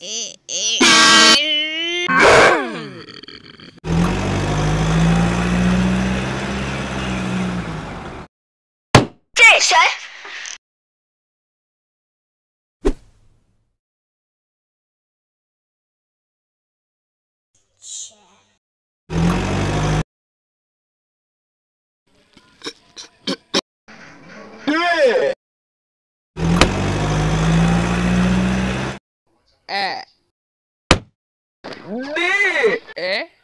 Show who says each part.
Speaker 1: 这谁？
Speaker 2: é D. é